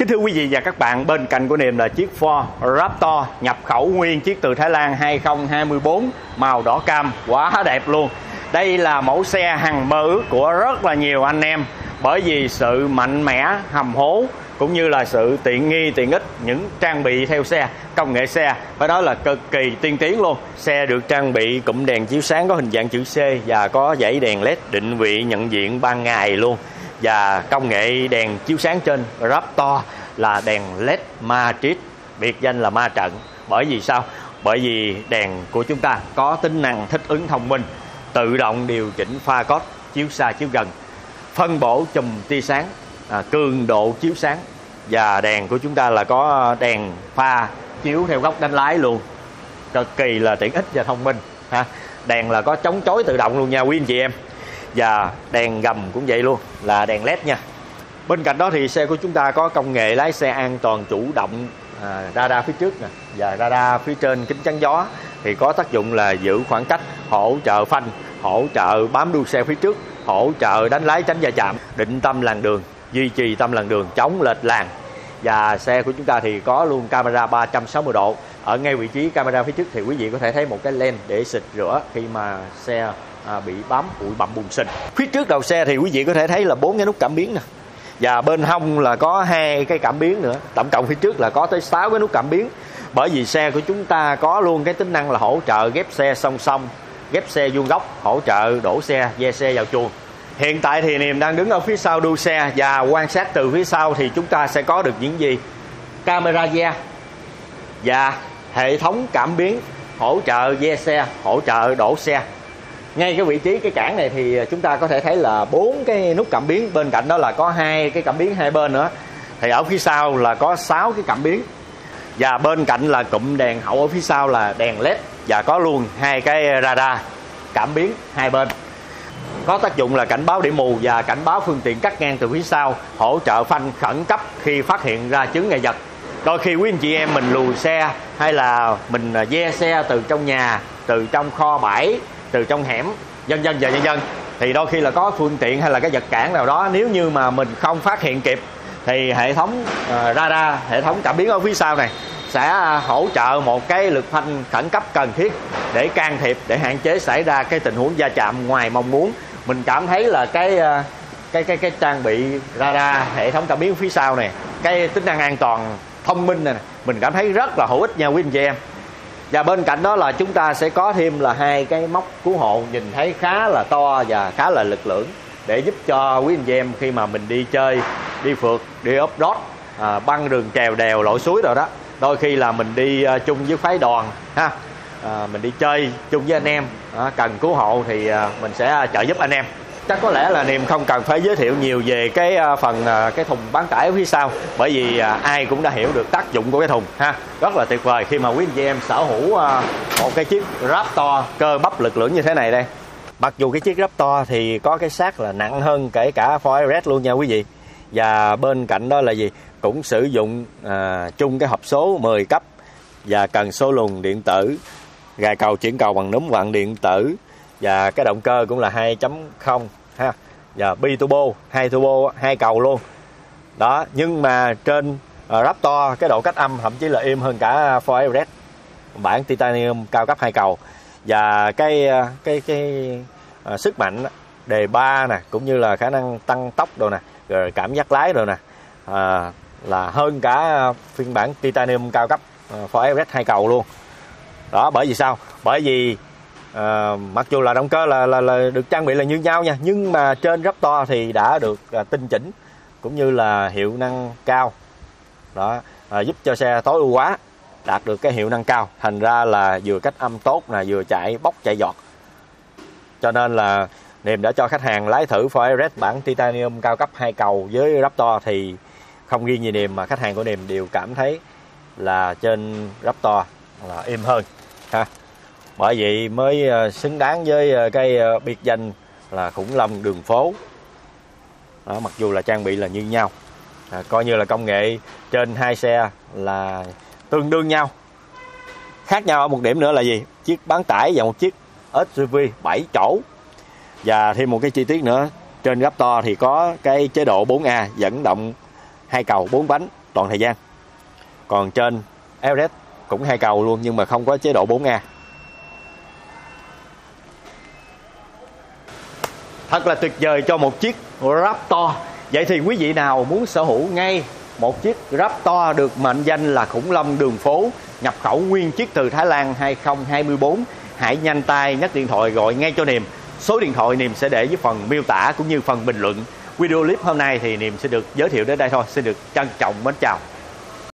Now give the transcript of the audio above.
Kính thưa quý vị và các bạn, bên cạnh của Niềm là chiếc Ford Raptor nhập khẩu nguyên chiếc từ Thái Lan 2024 màu đỏ cam quá đẹp luôn. Đây là mẫu xe hằng mơ ước của rất là nhiều anh em bởi vì sự mạnh mẽ, hầm hố cũng như là sự tiện nghi tiện ích những trang bị theo xe công nghệ xe. Phải nói là cực kỳ tiên tiến luôn. Xe được trang bị cụm đèn chiếu sáng có hình dạng chữ C và có dãy đèn led định vị nhận diện ban ngày luôn và công nghệ đèn chiếu sáng trên Raptor là đèn led matrix. Biệt danh là ma trận. Bởi vì sao? Bởi vì đèn của chúng ta có tính năng thích ứng thông minh tự động điều chỉnh pha cốt chiếu xa chiếu gần phân bổ chùm tia sáng à, cường độ chiếu sáng. Và đèn của chúng ta là có đèn pha chiếu theo góc đánh lái luôn. Cực kỳ là tiện ích và thông minh ha. Đèn là có chống chói tự động luôn nha quý anh chị em và đèn gầm cũng vậy luôn là đèn led nha. Bên cạnh đó thì xe của chúng ta có công nghệ lái xe an toàn chủ động à, radar phía trước nè. Và radar phía trên kính chắn gió thì có tác dụng là giữ khoảng cách hỗ trợ phanh hỗ trợ bám đuôi xe phía trước hỗ trợ đánh lái tránh va chạm định tâm làn đường duy trì tâm làn đường chống lệch làn và xe của chúng ta thì có luôn camera 360 độ ở ngay vị trí camera phía trước thì quý vị có thể thấy một cái len để xịt rửa khi mà xe à, bị bám bụi bặm bùn sình phía trước đầu xe thì quý vị có thể thấy là bốn cái nút cảm biến nè. Và bên hông là có hai cái cảm biến nữa. Tổng cộng phía trước là có tới 6 cái nút cảm biến. Bởi vì xe của chúng ta có luôn cái tính năng là hỗ trợ ghép xe song song ghép xe vuông góc hỗ trợ đổ xe ve xe vào chuồng. Hiện tại thì niềm đang đứng ở phía sau đuôi xe và quan sát từ phía sau thì chúng ta sẽ có được những gì? Camera ve và hệ thống cảm biến hỗ trợ ve xe, hỗ trợ đổ xe. Ngay cái vị trí, cái cản này thì chúng ta có thể thấy là bốn cái nút cảm biến. Bên cạnh đó là có hai cái cảm biến hai bên nữa. Thì ở phía sau là có 6 cái cảm biến. Và bên cạnh là cụm đèn hậu ở phía sau là đèn led. Và có luôn hai cái radar cảm biến hai bên. Có tác dụng là cảnh báo điểm mù và cảnh báo phương tiện cắt ngang từ phía sau, hỗ trợ phanh khẩn cấp khi phát hiện ra chứng ngại vật đôi khi quý anh chị em mình lùi xe hay là mình à, ve xe từ trong nhà từ trong kho bãi từ trong hẻm dân dân và dân dân thì đôi khi là có phương tiện hay là cái vật cản nào đó nếu như mà mình không phát hiện kịp thì hệ thống uh, radar hệ thống cảm biến ở phía sau này sẽ à, hỗ trợ một cái lực phanh khẩn cấp cần thiết để can thiệp để hạn chế xảy ra cái tình huống va chạm ngoài mong muốn. Mình cảm thấy là cái cái cái cái trang bị radar hệ thống cảm biến phía sau này cái tính năng an toàn thông minh này mình cảm thấy rất là hữu ích nha quý anh chị em. Và bên cạnh đó là chúng ta sẽ có thêm là hai cái móc cứu hộ nhìn thấy khá là to và khá là lực lưỡng để giúp cho quý anh chị em khi mà mình đi chơi đi phượt đi off road à, băng đường trèo đèo lội suối rồi đó. Đôi khi là mình đi uh, chung với phái đoàn ha. À, mình đi chơi chung với anh em à, cần cứu hộ thì à, mình sẽ trợ giúp anh em chắc có lẽ là niềm không cần phải giới thiệu nhiều về cái à, phần à, cái thùng bán tải ở phía sau bởi vì à, ai cũng đã hiểu được tác dụng của cái thùng ha. Rất là tuyệt vời khi mà quý anh chị em sở hữu một cái chiếc Raptor cơ bắp lực lưỡng như thế này đây. Mặc dù cái chiếc Raptor thì có cái xác là nặng hơn kể cả Ford Red luôn nha quý vị. Và bên cạnh đó là gì? Cũng sử dụng à, chung cái hộp số 10 cấp và cần số luồng điện tử gài cầu chuyển cầu bằng núm vặn điện tử và cái động cơ cũng là 2.0 ha. Và bi turbo hai turbo hai cầu luôn. Đó nhưng mà trên uh, Raptor cái độ cách âm thậm chí là im hơn cả Ford Everest bản titanium cao cấp hai cầu. Và cái uh, cái cái uh, sức mạnh đề ba nè cũng như là khả năng tăng tốc đồ nè rồi cảm giác lái rồi nè à, là hơn cả phiên bản titanium cao cấp uh, Ford Everest hai cầu luôn. Đó bởi vì sao? Bởi vì à, mặc dù là động cơ là, là là được trang bị là như nhau nha nhưng mà trên Raptor thì đã được à, tinh chỉnh cũng như là hiệu năng cao. Đó à, giúp cho xe tối ưu hóa đạt được cái hiệu năng cao. Thành ra là vừa cách âm tốt là vừa chạy bốc chạy giọt. Cho nên là niềm đã cho khách hàng lái thử Ford Everest bản titanium cao cấp hai cầu với Raptor thì không riêng gì niềm mà khách hàng của niềm đều cảm thấy là trên Raptor là êm hơn ha bởi vậy mới ờ, xứng đáng với ờ, cái ờ, biệt danh là khủng long đường phố. Đó, mặc dù là trang bị là như nhau. À, coi như là công nghệ trên hai xe là tương đương nhau. Khác nhau ở một điểm nữa là gì? Chiếc bán tải và một chiếc SUV 7 chỗ. Và thêm một cái chi tiết nữa trên Raptor thì có cái chế độ 4A dẫn động hai cầu bốn bánh toàn thời gian. Còn trên Everest cũng hai cầu luôn nhưng mà không có chế độ 4A thật là tuyệt vời cho một chiếc Raptor. Vậy thì quý vị nào muốn sở hữu ngay một chiếc Raptor được mệnh danh là khủng long đường phố, nhập khẩu nguyên chiếc từ Thái Lan 2024 hãy nhanh tay nhấc điện thoại gọi ngay cho Niềm. Số điện thoại Niềm sẽ để dưới phần miêu tả cũng như phần bình luận. Video clip hôm nay thì Niềm sẽ được giới thiệu đến đây thôi. Xin được trân trọng mến chào.